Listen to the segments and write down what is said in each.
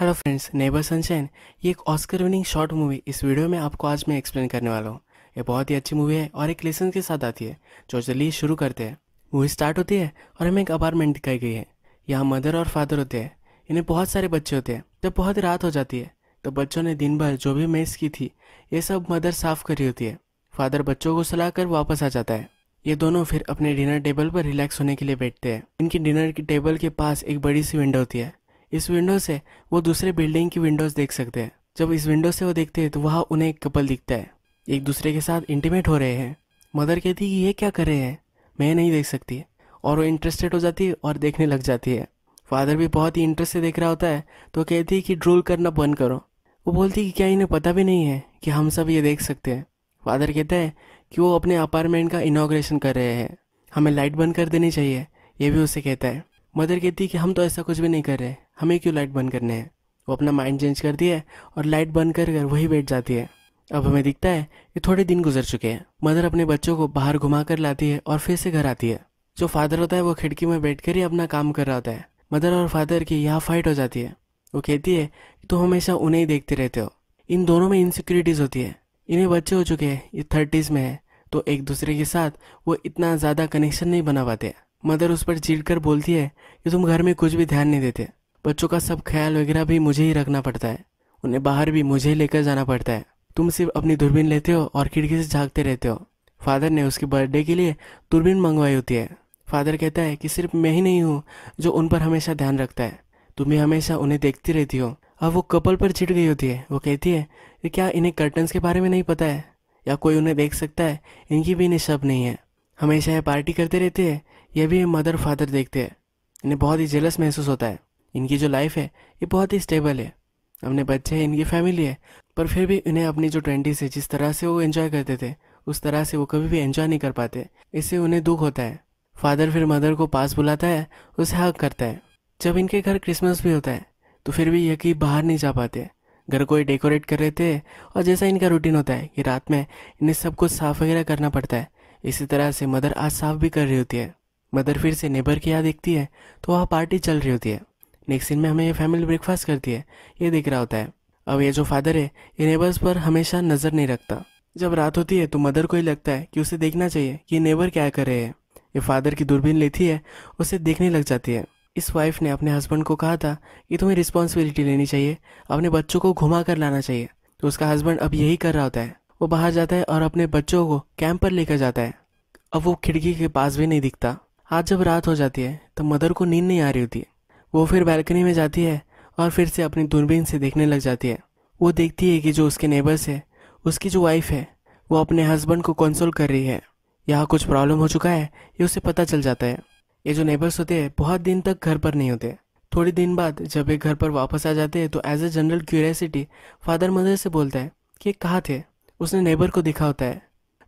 Hello friends neighbour sunshine ये एक Oscar winning short movie इस वीडियो में आपको आज मैं एक्सप्लेन करने वाला हूँ। ये बहुत ही अच्छी मूवी है और एक लेसन के साथ आती है, जो चलिए शुरू करते हैं। मूवी स्टार्ट होती है और हमें एक अपार्टमेंट दिखाई गई है। यहाँ मदर और फादर होते हैं। इन्हें बहुत सारे बच्चे होते हैं। जब बहुत रात हो जाती है तो बच्चों ने दिन भर जो भी मेस की थी, ये सब मदर साफ़ करी होती है। फादर बच्चों को सलाह कर वापस आ जाता है। ये दोनों फिर अपने डिनर टेबल पर रिलैक्स होने के लिए बैठते हैं। इनकी डिनर की टेबल के पास एक बड़ी सी विंडो होती है। इस विंडो से वो दूसरे बिल्डिंग की विंडोज़ देख सकते हैं। जब इस विंडो से वो देखते हैं तो वहाँ उन्हें एक कपल दिखता है। एक दूसरे के साथ इंटीमेट हो रहे हैं। मदर कहती है कि ये क्या कर रहे हैं? मैं नहीं देख सकती। और वो इंटरेस्टेड हो जाती है और देखने लग जाती है। फादर भी बहुत ही इंटरेस्ट से देख रहा होता है तो कहती है कि ड्रोल करना बंद करो। वो बोलती है कि, क्या इन्हें पता भी नहीं है कि हम सब ये देख सकते हैं? फादर कहता है कि वो अपने अपार्टमेंट का इनाग्रेशन कर रहे हैं। हमें लाइट बंद कर देनी चाहिए। ये भी उसे कहता है। मदर कहती है कि, हम तो ऐसा कुछ भी नहीं कर रहे। हमें क्यों लाइट बंद करने हैं? वो अपना माइंड चेंज करती है और लाइट बंद कर कर वही बैठ जाती है। अब हमें दिखता है कि थोड़े दिन गुजर चुके हैं। मदर अपने बच्चों को बाहर घुमा कर लाती है और फिर से घर आती है। जो फादर होता है वो खिड़की में बैठ कर ही अपना काम कर रहा होता है। मदर और फादर की यहाँ फाइट हो जाती है। वो कहती है कि तुम हमेशा उन्हें ही देखते रहते हो। इन दोनों में इनसिक्योरिटीज होती है। इन्हें बच्चे हो चुके हैं, ये थर्टीज में है तो एक दूसरे के साथ वो इतना ज़्यादा कनेक्शन नहीं बना पाते। मदर उस पर चिढ़ कर बोलती है कि तुम घर में कुछ भी ध्यान नहीं देते। बच्चों का सब ख्याल वगैरह भी मुझे ही रखना पड़ता है। उन्हें बाहर भी मुझे ही लेकर जाना पड़ता है। तुम सिर्फ़ अपनी दूरबीन लेते हो और खिड़की से झाँकते रहते हो। फादर ने उसके बर्थडे के लिए दूरबीन मंगवाई होती है। फादर कहता है कि सिर्फ़ मैं ही नहीं हूँ, जो उन पर हमेशा ध्यान रखता है। तुम्हें हमेशा उन्हें देखती रहती हो। अब वो कपल पर छिट गई होती है। वो कहती है कि क्या इन्हें कर्टन्स के बारे में नहीं पता है? या कोई उन्हें देख सकता है? इनकी भी इन्हें शब नहीं है। हमेशा ये पार्टी करते रहते हैं, यह भी मदर फादर देखते हैं। इन्हें बहुत ही जेलस महसूस होता है। इनकी जो लाइफ है, ये बहुत ही स्टेबल है। अपने बच्चे हैं, इनकी फैमिली है, पर फिर भी इन्हें अपनी जो ट्वेंटी से, जिस तरह से वो एंजॉय करते थे, उस तरह से वो कभी भी एंजॉय नहीं कर पाते। इससे उन्हें दुख होता है। फादर फिर मदर को पास बुलाता है, उसे हक करता है। जब इनके घर क्रिसमस भी होता है तो फिर भी यकी बाहर नहीं जा पाते। घर को ही डेकोरेट कर रहे थे और जैसा इनका रूटीन होता है कि रात में इन्हें सब कुछ साफ़ वगैरह करना पड़ता है। इसी तरह से मदर आज साफ़ भी कर रही होती है। मदर फिर से नेबर की याद देखती है तो वहाँ पार्टी चल रही होती है। नेक्स्ट सीन में हमें ये फैमिली ब्रेकफास्ट करती है। ये दिख रहा होता है। अब ये जो फादर है, ये नेबर्स पर हमेशा नज़र नहीं रखता। जब रात होती है तो मदर को ही लगता है कि उसे देखना चाहिए कि नेबर क्या कर रहे हैं। ये फादर की दूरबीन लेती है, उसे देखने लग जाती है। इस वाइफ ने अपने हस्बैंड को कहा था कि तुम्हें रिस्पॉन्सिबिलिटी लेनी चाहिए, अपने बच्चों को घुमा कर लाना चाहिए। तो उसका हस्बैंड अब यही कर रहा होता है। वो बाहर जाता है और अपने बच्चों को कैंप पर लेकर जाता है। अब वो खिड़की के पास भी नहीं दिखता। आज जब रात हो जाती है तो मदर को नींद नहीं आ रही होती। वो फिर बैल्कनी में जाती है और फिर से अपनी दूरबीन से देखने लग जाती है। वो देखती है कि जो उसके नेबर्स है, उसकी जो वाइफ है, वो अपने हस्बैंड को कंसोल कर रही है। यहाँ कुछ प्रॉब्लम हो चुका है, ये उसे पता चल जाता है। ये जो नेबर्स होते हैं, बहुत दिन तक घर पर नहीं होते। थोड़ी दिन बाद जब ये घर पर वापस आ जाते हैं तो as a general curiosity father mother से बोलता है कि ये कहाँ थे? उसने नेबर को दिखा होता है।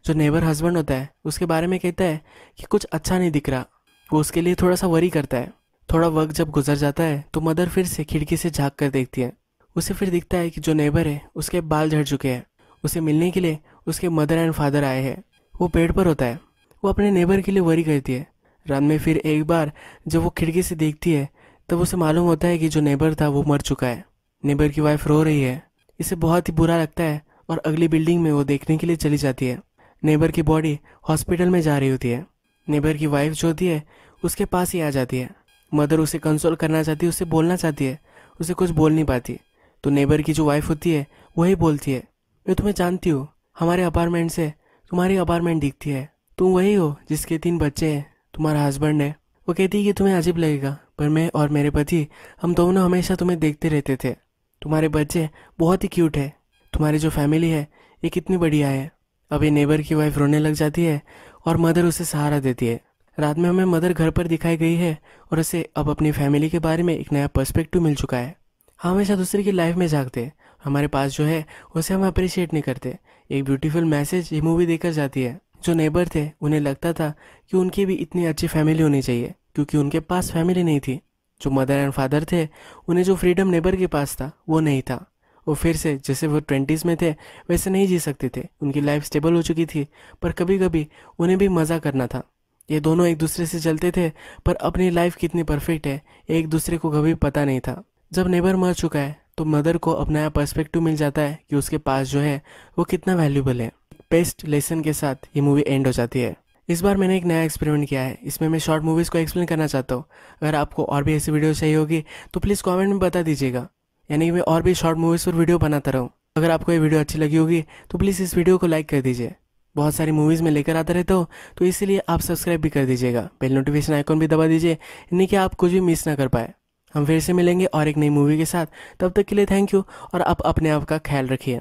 जो नेबर हस्बैंड होता है, उसके बारे में कहता है कि कुछ अच्छा नहीं दिख रहा। वो उसके लिए थोड़ा सा वरी करता है। थोड़ा वक्त जब गुजर जाता है तो मदर फिर से खिड़की से झाँक कर देखती है। उसे फिर दिखता है कि जो नेबर है, उसके बाल झड़ चुके हैं। उसे मिलने के लिए उसके मदर एंड फादर आए हैं। वो पेड़ पर होता है। वो अपने नेबर के लिए वरी करती है। रात में फिर एक बार जब वो खिड़की से देखती है, तब उसे मालूम होता है कि जो नेबर था, वो मर चुका है। नेबर की वाइफ रो रही है। इसे बहुत ही बुरा लगता है और अगली बिल्डिंग में वो देखने के लिए चली जाती है। नेबर की बॉडी हॉस्पिटल में जा रही होती है। नेबर की वाइफ जो होती है, उसके पास ही आ जाती है। मदर उसे कंसोल करना चाहती है, उसे बोलना चाहती है, उसे कुछ बोल नहीं पाती। तो नेबर की जो वाइफ होती है, वही बोलती है, मैं तुम्हें जानती हूँ, हमारे अपार्टमेंट से तुम्हारी अपार्टमेंट दिखती है, तुम वही हो जिसके तीन बच्चे हैं, तुम्हारा हस्बैंड है। वो कहती है कि तुम्हें अजीब लगेगा, पर मैं और मेरे पति, हम दोनों हमेशा तुम्हें देखते रहते थे। तुम्हारे बच्चे बहुत ही क्यूट है, तुम्हारी जो फैमिली है, ये कितनी बढ़िया है। अभी नेबर की वाइफ रोने लग जाती है और मदर उसे सहारा देती है। रात में हमें मदर घर पर दिखाई गई है और उसे अब अपनी फैमिली के बारे में एक नया पर्सपेक्टिव मिल चुका है। हम हमेशा दूसरे की लाइफ में जागते हमारे पास जो है, उसे हम अप्रिशिएट नहीं करते। एक ब्यूटीफुल मैसेज ये मूवी देकर जाती है। जो नेबर थे, उन्हें लगता था कि उनकी भी इतनी अच्छी फैमिली होनी चाहिए, क्योंकि उनके पास फैमिली नहीं थी। जो मदर एंड फादर थे, उन्हें जो फ्रीडम नेबर के पास था, वो नहीं था। वो फिर से, जैसे वो ट्वेंटीज़ में थे, वैसे नहीं जी सकते थे। उनकी लाइफ स्टेबल हो चुकी थी, पर कभी कभी उन्हें भी मज़ा करना था। ये दोनों एक दूसरे से चलते थे, पर अपनी लाइफ कितनी परफेक्ट है, एक दूसरे को कभी पता नहीं था। जब नेबर मर चुका है तो मदर को अपना पर्सपेक्टिव मिल जाता है कि उसके पास जो है, वो कितना वैल्यूबल है। बेस्ट लेसन के साथ ये मूवी एंड हो जाती है। इस बार मैंने एक नया एक्सपेरिमेंट किया है। इसमें मैं शॉर्ट मूवीज़ को एक्सप्लेन करना चाहता हूँ। अगर आपको और भी ऐसी वीडियो चाहिए होगी तो प्लीज़ कमेंट में बता दीजिएगा। यानी कि मैं और भी शॉर्ट मूवीज़ पर वीडियो बनाता रहूँ। अगर आपको ये वीडियो अच्छी लगी होगी तो प्लीज़ इस वीडियो को लाइक कर दीजिए। बहुत सारी मूवीज़ में लेकर आता रहता हो तो इसीलिए आप सब्सक्राइब भी कर दीजिएगा। बेल नोटिफिकेशन आइकॉन भी दबा दीजिए, यानी कि आप कुछ भी मिस ना कर पाए। हम फिर से मिलेंगे और एक नई मूवी के साथ। तब तक के लिए थैंक यू और आप अपने आप का ख्याल रखिए।